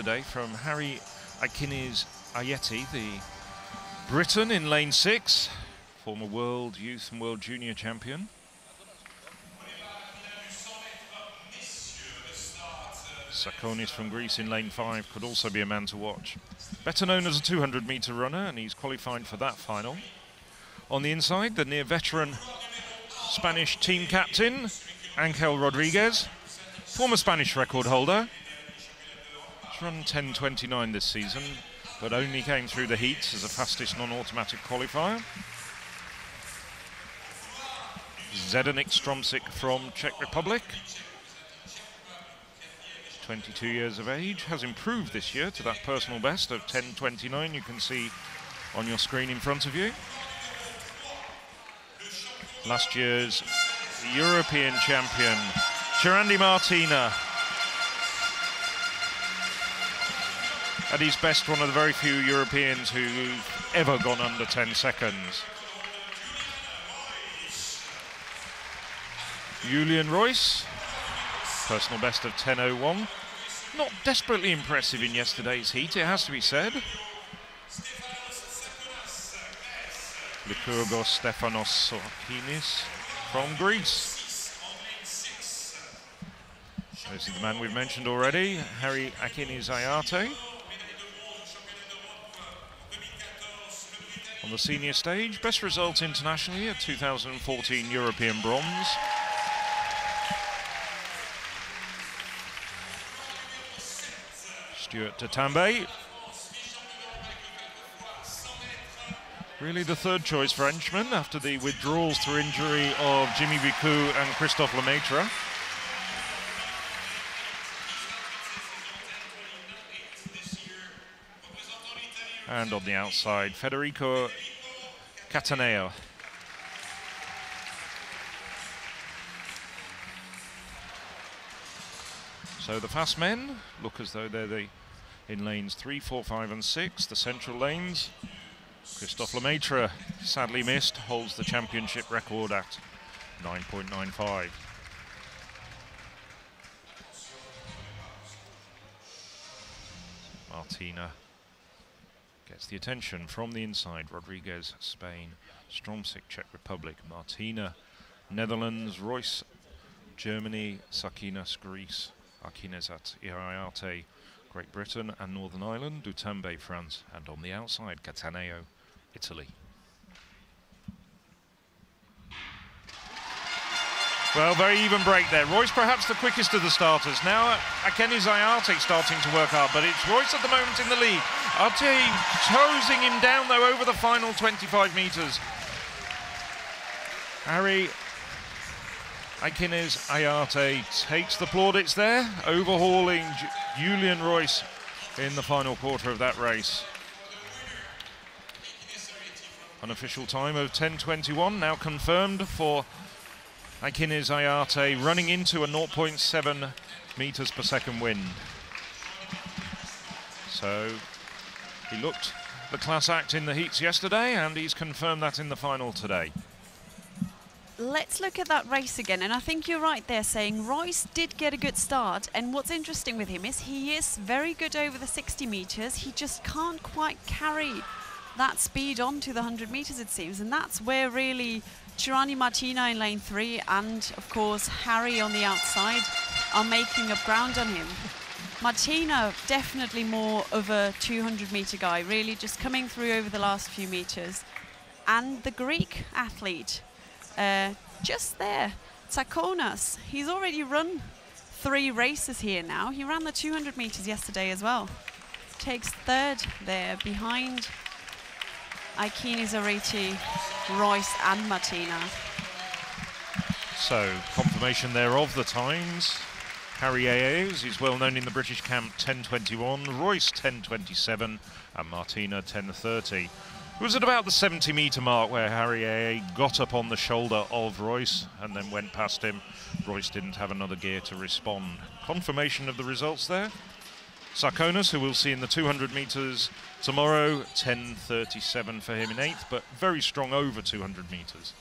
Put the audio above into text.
yesterday from Harry Akines Ayeti, the Briton in lane six, former world youth and world junior champion. Tsakonas from Greece in lane five could also be a man to watch. Better known as a 200 metre runner, and he's qualified for that final. On the inside, the near veteran Spanish team captain, Angel Rodriguez, former Spanish record holder. Run 10.29 this season, but only came through the heats as the fastest non-automatic qualifier. Zdeněk Stromsik from Czech Republic. 22 years of age, has improved this year to that personal best of 10.29 you can see on your screen in front of you. Last year's European champion, Churandy Martina. At his best, one of the very few Europeans who've ever gone under 10 seconds. Julian Reus, personal best of 10.01. Not desperately impressive in yesterday's heat, it has to be said. Lykurgos Stefanos Tsakonas from Greece. This is the man we've mentioned already, Harry Aikines-Aryeetey. On the senior stage, best result internationally at 2014 European bronze. Stuart Dutamby. Really the third choice Frenchman after the withdrawals through injury of Jimmy Vicaut and Christophe Lemaitre. And on the outside, Federico Cattaneo. So the fast men look as though they're the in lanes 3, 4, 5 and 6, the central lanes. Christophe Lemaitre, sadly missed, holds the championship record at 9.95. Martina gets the attention from the inside. Rodriguez, Spain. Stromsik, Czech Republic. Martina, Netherlands. Reus, Germany. Tsakonas, Greece. Aikines-Aryeetey, Great Britain and Northern Ireland, Dutamby, France, and on the outside, Cattaneo, Italy. Well, very even break there. Reus perhaps the quickest of the starters. Now Aikines-Aryeetey starting to work hard, but it's Reus at the moment in the lead. Arte closing him down though over the final 25 metres. Harry Aikines-Aryeetey takes the plaudits there, overhauling Julian Reus in the final quarter of that race. Unofficial time of 10.21, now confirmed for Aikines-Aryeetey, running into a 0.7 meters per second wind. So he looked the class act in the heats yesterday, and he's confirmed that in the final today let's look at that race again. And I think you're right there saying Reus did get a good start. And what's interesting with him is he is very good over the 60 metres. He just can't quite carry that speed onto the 100 metres, it seems. And that's where really Churandy Martina in lane three and, of course, Harry on the outside are making up ground on him. Martina, definitely more of a 200 metre guy, really just coming through over the last few metres. And the Greek athlete, uh, just there, Tsakonas. He's already run three races here now. He ran the 200 meters yesterday as well. Takes third there behind Aikini Zariti, Reus and Martina. So, confirmation there of the times. Harry Ayes, he's well known in the British camp, 10.21, Reus 10.27 and Martina 10.30. It was at about the 70 metre mark where Harry got up on the shoulder of Reus and then went past him. Reus didn't have another gear to respond. Confirmation of the results there. Tsakonas, who we'll see in the 200 metres tomorrow, 10.37 for him in eighth, but very strong over 200 metres.